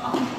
Um,